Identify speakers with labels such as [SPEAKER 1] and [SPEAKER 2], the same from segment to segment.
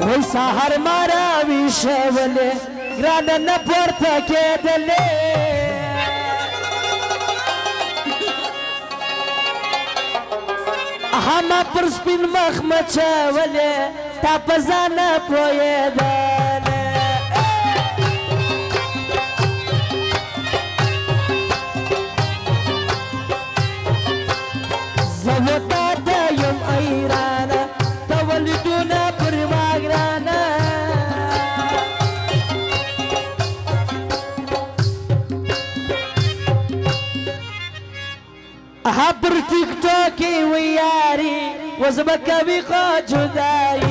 [SPEAKER 1] وای سحر مارا ویشولې ګران نه پورته کېدلې هم پر سپین مخ مچولې تا په ځان پوهېده كي وياري وزبك بقا جداي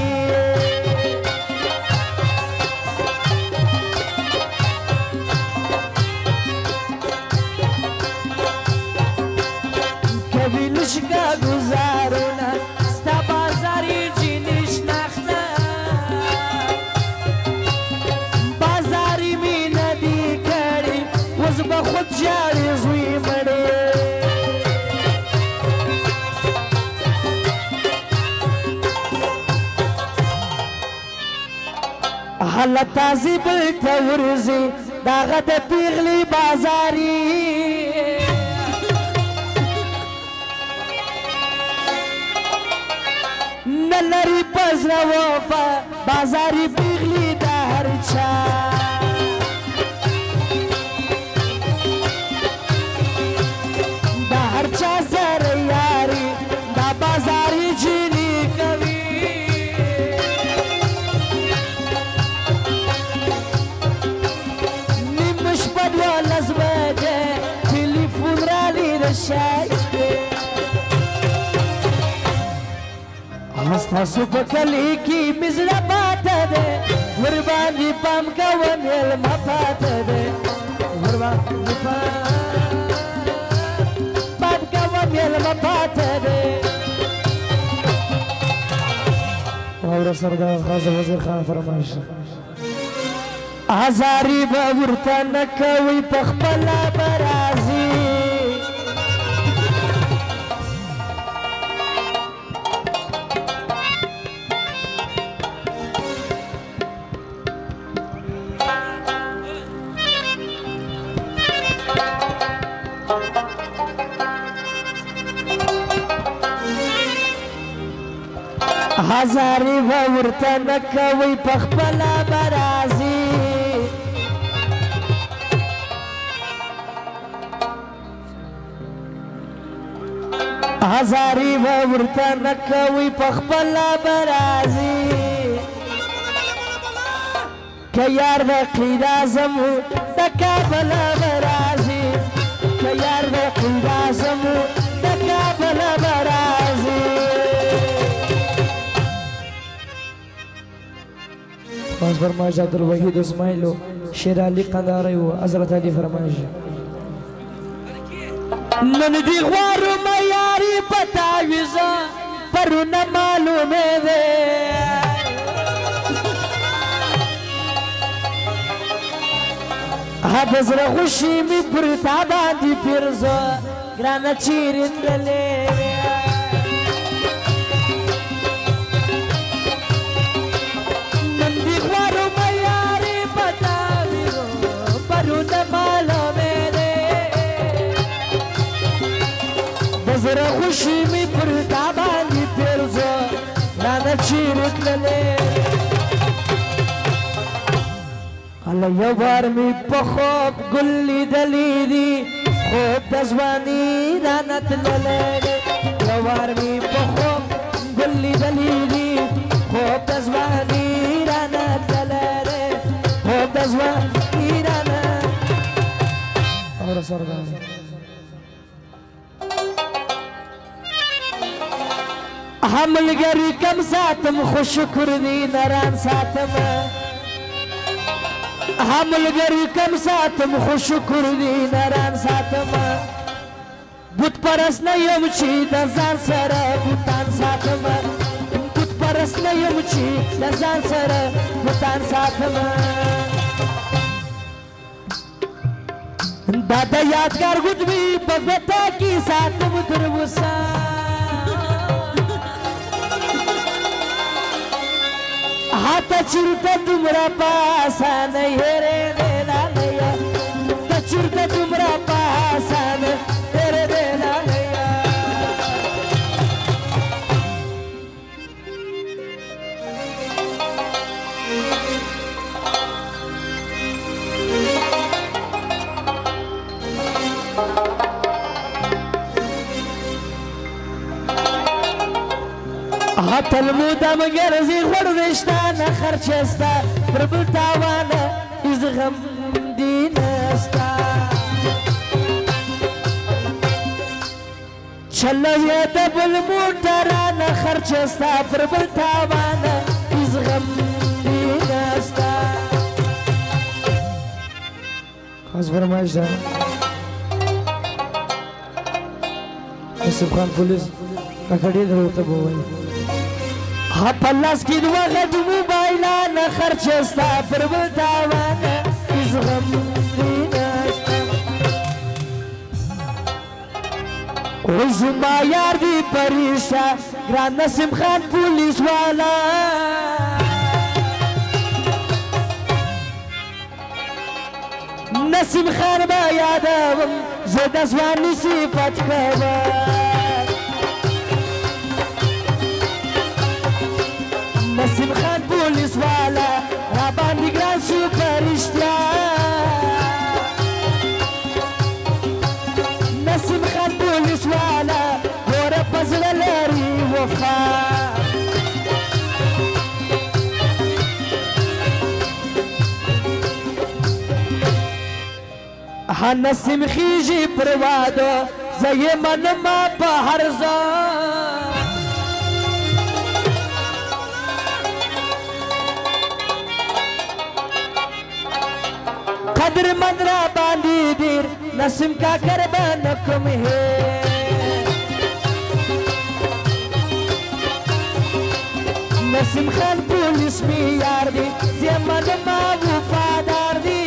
[SPEAKER 1] الله تازي بلت ورزي دا غد پیغلی بازاری نلری پزر وفا بازاری پیغلی ستاسو په کلی کې مزړه پاته دی ور باندې پام کوه مېلمه پاته دی ور باندې پام کوه مېلمه پاته دی واوره سرګاه خاص وزیر خان فرمایش آزاری به ورته نه کوي په خپله به راځي ازاری و ورته نه کوئ پخپله به راځي ازاری و ورته نه کوئ پخپله به راځي که یار د قیدا زمو د کابله به راځي که یار د قیدا زمو د کابله به باز فرمایش عبدالوحید اسماعیل و شیر علی قنداری و حضرت علی فرمایش نن دی غوار ما یاری پتا ویزا پرون معلومه ده حافظ را خوشی می پر تا باندې پیرزا ګرانه چیرندلې خوشی می پر تا باندې پیرزه نانا چیرې تللې الله یو بار می په خوب ګل لیدلې دي خوب د ځواني رانه تللې یو بار می په خوب ګل لیدلې دي خوب د ځواني رانه تللې خوب د ځواني رانه اور سرګان हमलगरी कम सातम खुश खुरदी नरान सातम हमलगरी कम सातम खुश खुरदी नरान सातम बुत परस नयम छी दजान सर बुतान सातम बुत परस नयम छी दजान सर बुतान सातम दादा यादगार गुजबी भगवता की सातम दुर्वसा हाथ चिरता तुमरा पास नहीं रे देना नहीं तो चिरता तुमरा पास नहीं حتل مودم گرزی خور رشتن خرچسته پر بل تاوانه از غم دینسته چله یه دبل موتران خرچسته پر بل تاوانه از غم دینسته خواست فرمایش دارم نصیب خان پولیس ککړې درته بووایي خپلاس کې دوه غدمو بایلا نه خرچه ستا پر بل تاوانه هیڅ غم اوی زما یار دی پریشا ګران نسیم خان پولیس والا نسیم خان با یادوم زه د ځواني صفت کوم قاسم خان پولیس والا را باندې ګران شو پرشتیا نسیم خان پولیس والا ګور پزړ لري وفا ها نسیم خیجی پرواده زیمن ما په هر ځای قدر من را باندې دیر نسیم کا کر نکم ہے نسیم خان پولیس می یار دی زمان ما وفادار دی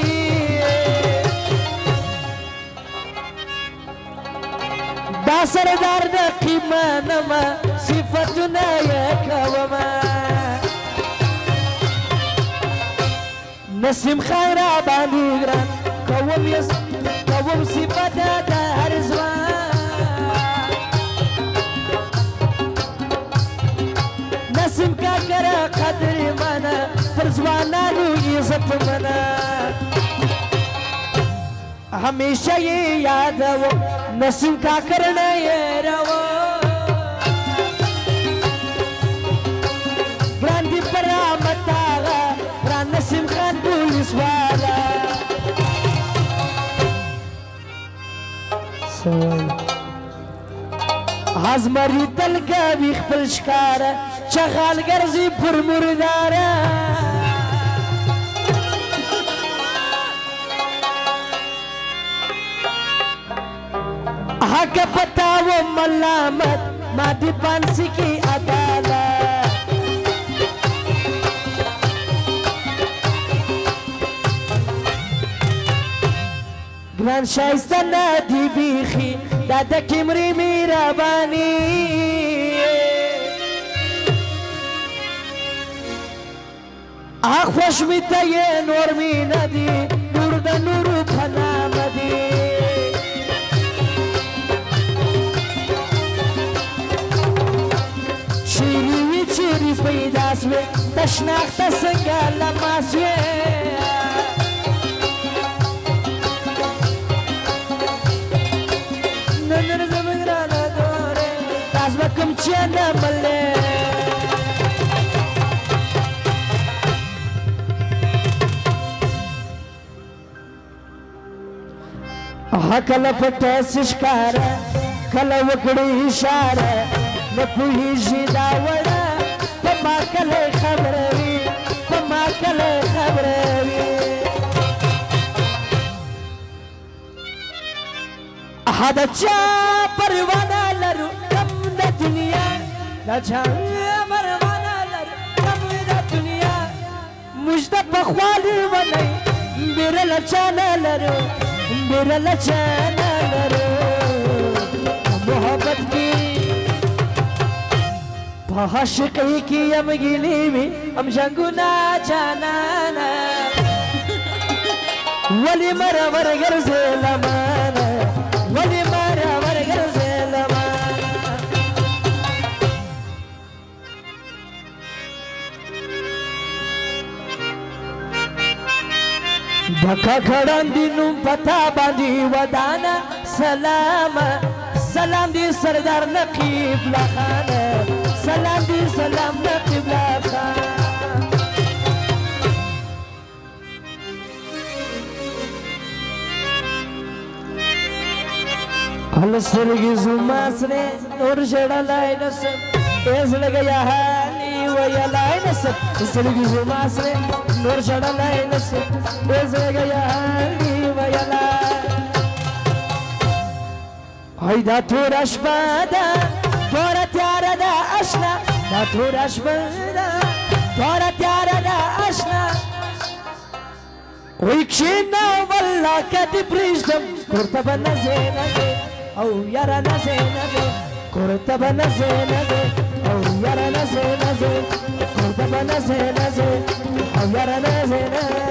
[SPEAKER 1] دا سردار د قیمانما صفتنا یکوما نسیم خیر باندې ګران کوم یس کوم صفات د هر ځوان نسیم کا کرا قدر منا پر ځوانانو عزت منا همیشه یادو نسیم کا کرنا یې راو سوالا هزمری دل گاوی خپل شکاره چغال ګرځي پر مرداره حق پتاو ملامت ما دی پانسی کی عدالت منم شایسته ندی بیخی دا د کمری میربانی آخوش می تا یه نور می ندی نور دا نورو پنا مدی شیری وی چیری پیدا سوی تشناخت سنگا لما سوی کوم چې نه ملې کله پټه سشکار کله وکړي اشاره نه پوهیږي دا وړه په ما کله خبره وي په ما کله خبره وي هدا چا پروانه لرو خوالي ولي بير لچانا لرو بير لچانا لرو محبت کی عاشقی کی ام گلی وی ام شنگونا چانانا ولی مرور گرزلما ખખડંદીનું પથા બાંધી વદાના સલામ સલામ દી સરદાર નકીબલા ખાન સલામ દી સલામ નકીબલા ખાન હલસરગી ઝુમાસને નોર જડા લાઈનસ એઝ લગયા હા ویلای نسم زړګي زما سره نور شړلای نسم به زړګي یاري ویلای هاي دا تور شپه ده تور تیار ده آشنا دا تور شپه ده تور تیار ده آشنا وای کښېنه والله که دې پرېږدم کور ته به نه ځې نه ځې او یاره نه ځې نه ځې کور ته به نه ځې نه ځې Havyara naze naze Kurbaba naze naze Havyara naze naze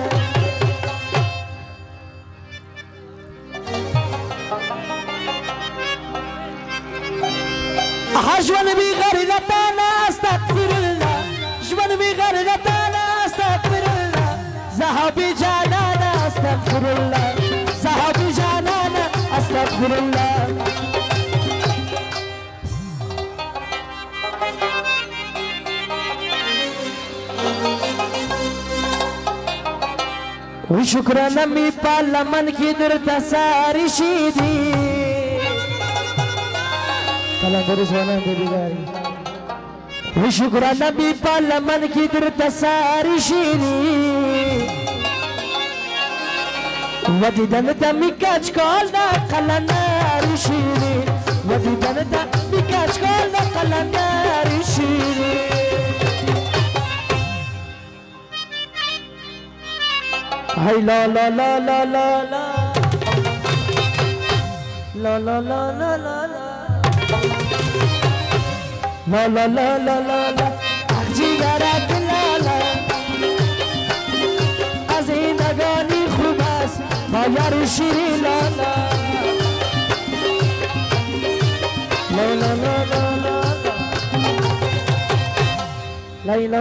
[SPEAKER 1] جوان بی غری لطانا استغفر الله جوان بی غری لطانا استغفر الله زهبی جانانا استغفر الله زهبی جانانا استغفر الله و شکرانه می پالمن کی در تساری شیدی کلنگر زوانان دی بیداری و شکرانه می پالمن کی در تساری شیدی و دیدن دمی کچکال در قلنه رشید هی لا لا لا لا لا لا لا لا لا لا لا لا لالا از این خوب است با لا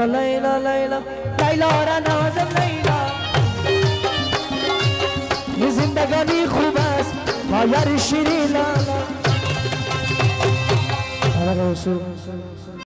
[SPEAKER 1] لا لا لالا لا لا زندگانی خوب است مادر شیری لالا